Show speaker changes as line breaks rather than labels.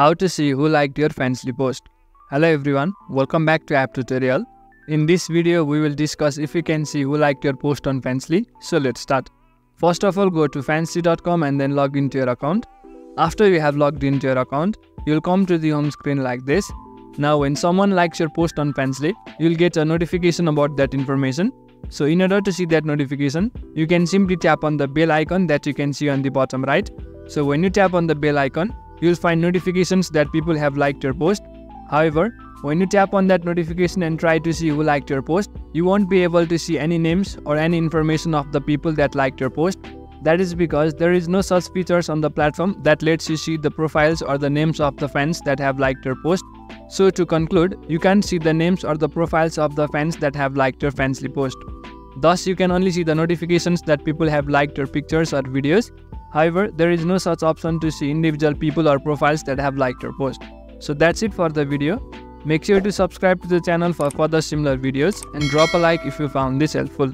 How to see who liked your Fansly post. Hello everyone, welcome back to app tutorial. In this video, we will discuss if you can see who liked your post on Fansly. So let's start. First of all, go to fansly.com and then log into your account. After you have logged into your account, you'll come to the home screen like this. Now when someone likes your post on Fansly, you'll get a notification about that information. So in order to see that notification, you can simply tap on the bell icon that you can see on the bottom right. So when you tap on the bell icon, you'll find notifications that people have liked your post. However, when you tap on that notification and try to see who liked your post, you won't be able to see any names or any information of the people that liked your post. That is because there is no such features on the platform that lets you see the profiles or the names of the fans that have liked your post. So to conclude, you can't see the names or the profiles of the fans that have liked your Fansly post. Thus, you can only see the notifications that people have liked your pictures or videos. However, there is no such option to see individual people or profiles that have liked your post. So that's it for the video. Make sure to subscribe to the channel for further similar videos and drop a like if you found this helpful.